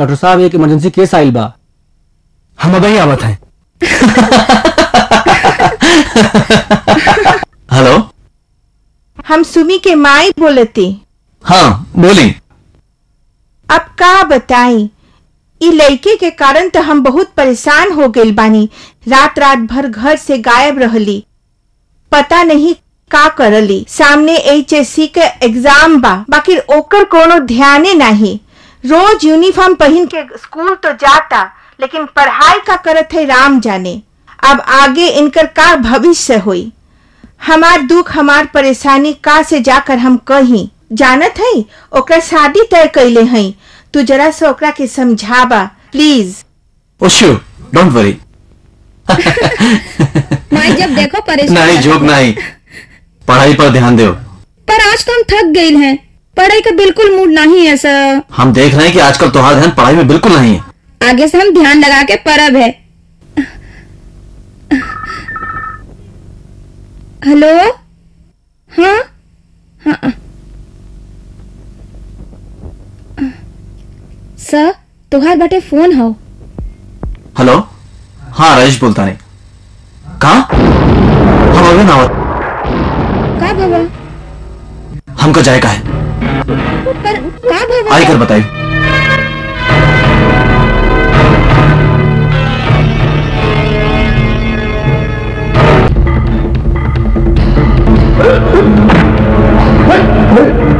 Doctor साहब एक emergency case आइल बा। हम अब ही आवत हैं। हेलो? हम सुमी के माई बोलती। हाँ बोली। अब का बताई? ई लड़के के कारण तो हम बहुत परेशान हो गए बानी। रात रात भर घर से गायब रहली। पता नहीं का करली। सामने एच एस सी के एग्ज़ाम बा। बाकी ओकर कोनो ध्याने नहीं। रोज यूनिफॉर्म पहन के स्कूल तो जाता लेकिन पढ़ाई का करत है राम जाने। अब आगे इनकर का भविष्य हुई। हमार दुख हमार परेशानी का से जाकर हम कही? जानत है? ओकरा शादी तय कैले हई तू जरा से ओकरा के समझाबा please. Oh sure don't worry माई जब देखो परेशान नहीं जोक नहीं। पढ़ाई पर ध्यान दो। पर आज तो हम थक गए हैं। पढ़ाई का बिल्कुल मूड नहीं है सर। हम देख रहे हैं कि आजकल तुम्हारा ध्यान पढ़ाई में बिल्कुल नहीं है। आगे से हम ध्यान लगा के परब है। हेलो? हाँ? हाँ। सर तुहार बाटे फ़ोन हो। हेलो? हाँ राजेश बोलता नहीं कहा? हम अभी ना आवत। का बाबा हमको जाए का है। पर कर बताई आई